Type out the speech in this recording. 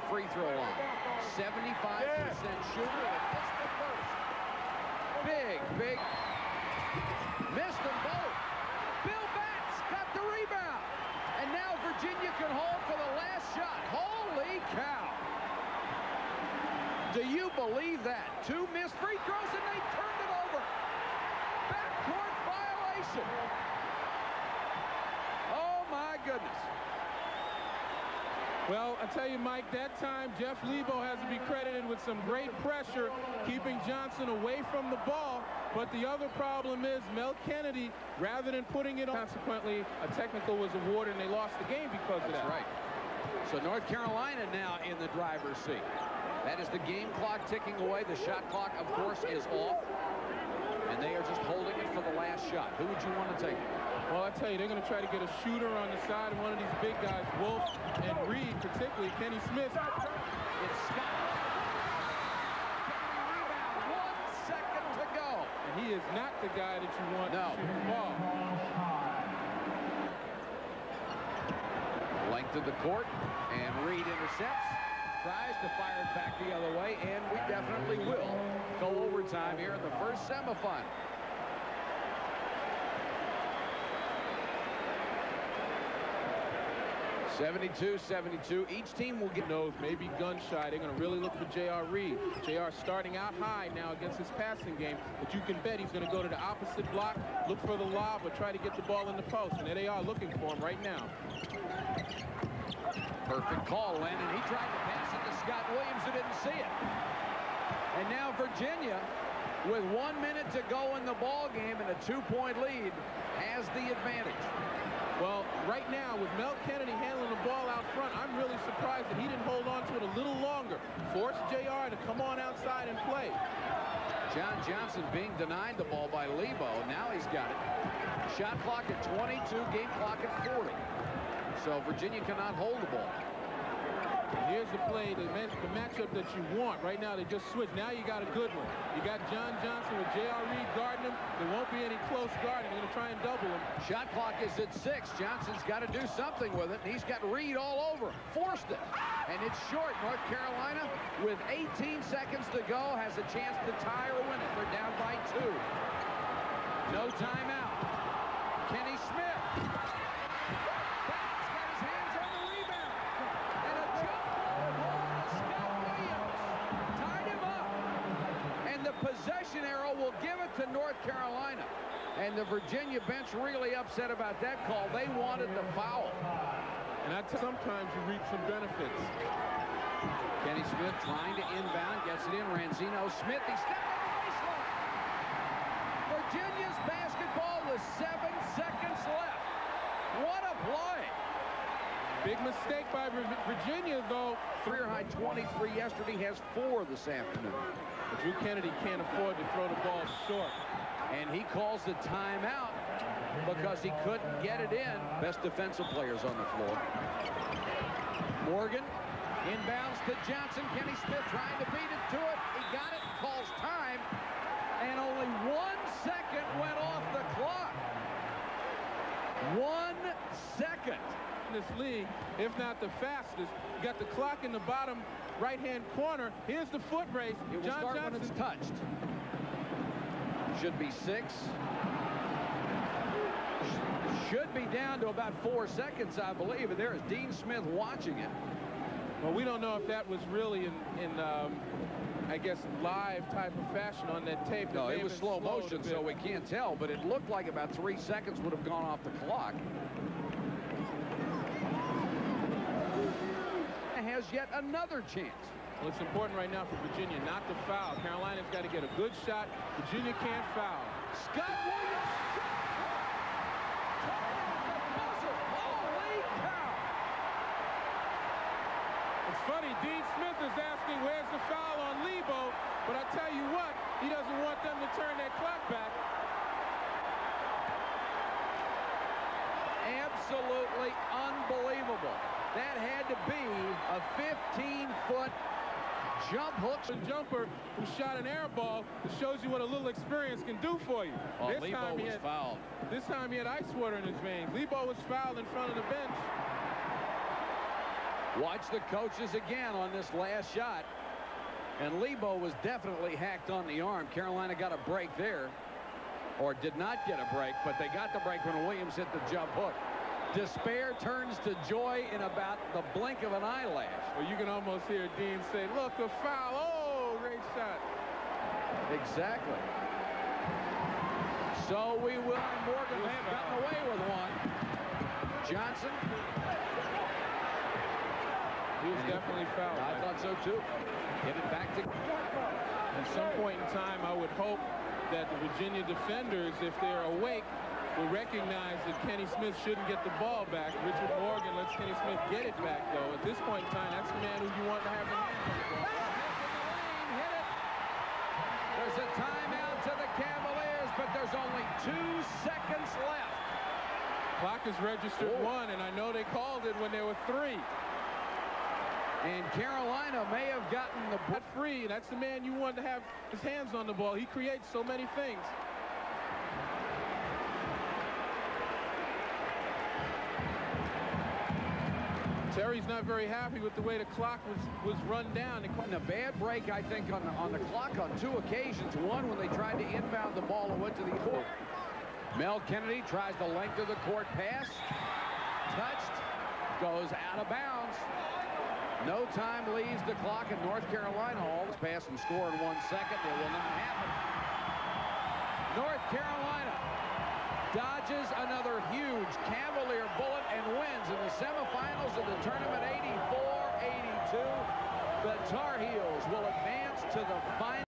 the free throw line. 75% shooter and missed the first. Big, big. Missed them both. Bill Batts got the rebound. And now Virginia can hold for the last shot. Holy cow. Do you believe that? Two missed free throws and they turned it over. Backcourt violation. Oh my goodness. Well, I tell you, Mike, that time Jeff Lebo has to be credited with some great pressure, keeping Johnson away from the ball. But the other problem is Mel Kennedy, rather than putting it on, consequently, a technical was awarded and they lost the game because That's of that. That's right. So North Carolina now in the driver's seat. That is the game clock ticking away. The shot clock, of course, is off. And they are just holding it for the last shot. Who would you want to take? Well, I tell you, they're going to try to get a shooter on the side of one of these big guys, Wolf and Reid, particularly Kenny Smith. It's Scott. One second to go. And he is not the guy that you want No. to shoot the ball. Length of the court. And Reid intercepts. Tries to fire it back the other way. And we definitely will go overtime here in the first semifinal. Seventy-two, seventy-two. Each team will get knows maybe gun shy. They're going to really look for J.R. Reid. J.R. starting out high now against his passing game, but you can bet he's going to go to the opposite block, look for the lob, or try to get the ball in the post. And there they are looking for him right now. Perfect call, Landon. He tried to pass it to Scott Williams who didn't see it. And now Virginia, with one minute to go in the ball game and a two-point lead, has the advantage. Right now, with Mel Kennedy handling the ball out front, I'm really surprised that he didn't hold on to it a little longer. Force JR to come on outside and play. John Johnson being denied the ball by Lebo. Now he's got it. Shot clock at 22, game clock at 40. So Virginia cannot hold the ball. And here's the play, the, the matchup that you want. Right now, they just switched. Now you got a good one. You got John Johnson with J.R. Reid guarding him. There won't be any close guarding. They're going to try and double him. Shot clock is at six. Johnson's got to do something with it. And he's got Reid all over. Forced it. And it's short. North Carolina, with 18 seconds to go, has a chance to tie or win it. They're down by two. No timeout. Kenny Smith. Possession arrow will give it to North Carolina. And the Virginia bench really upset about that call. They wanted the foul. And tell sometimes you reap some benefits. Kenny Smith trying to inbound, gets it in. Ranzino Smith, he stepped on the baseline. Virginia's basketball with seven seconds left. What a play. Big mistake by Virginia, though. Career high 23 yesterday, has four this afternoon. Drew Kennedy can't afford to throw the ball short. And he calls the timeout because he couldn't get it in. Best defensive players on the floor. Morgan inbounds to Johnson. Kenny Smith trying to beat it to it. He got it, calls time, and only one second went off the clock. One second. In this league, if not the fastest, you got the clock in the bottom right-hand corner. Here's the foot race. It will John start Johnson. when it's touched. Should be six. Should be down to about four seconds, I believe. And there is Dean Smith watching it. Well, we don't know if that was really in, in um, I guess, live type of fashion on that tape. No, it was slow motion, so we can't tell. But it looked like about three seconds would have gone off the clock. Has yet another chance. Well, it's important right now for Virginia not to foul. Carolina's got to get a good shot. Virginia can't foul. Scott Williams. Buzzer. Holy cow. It's funny, Dean Smith is asking where's the foul on Lebo, but I tell you what, he doesn't want them to turn that clock back. Absolutely unbelievable. That had to be a 15-foot jump hook. A jumper who shot an air ball that shows you what a little experience can do for you. Oh, this Lebo time he was had, fouled. This time he had ice water in his veins. Lebo was fouled in front of the bench. Watch the coaches again on this last shot. And Lebo was definitely hacked on the arm. Carolina got a break there. Or did not get a break, but they got the break when Williams hit the jump hook. Despair turns to joy in about the blink of an eyelash. Well, you can almost hear Dean say, look, a foul. Oh, great shot. Exactly. So we will. Morgan have gotten away with one. Johnson. He was definitely fouled. I thought so too. Get it back to. At some point in time, I would hope that the Virginia defenders, if they're awake, will recognize that Kenny Smith shouldn't get the ball back. Richard Morgan lets Kenny Smith get it back, though. At this point in time, that's the man who you want to have the hands the ball. Hit it. There's a timeout to the Cavaliers, but there's only two seconds left. Clock is registered Oh. one, and I know they called it when there were three. And Carolina may have gotten the free, that's the man you want to have his hands on the ball. He creates so many things. Terry's not very happy with the way the clock was was run down. And a bad break, I think, on the, on the clock on two occasions. One when they tried to inbound the ball and went to the court. Mel Kennedy tries the length of the court pass. Touched. Goes out of bounds. No time leaves the clock in North Carolina. All pass and score in one second. It will not happen. North Carolina dodges another huge Cavalier bullet and wins in the semifinals of the tournament 84-82. The Tar Heels will advance to the final.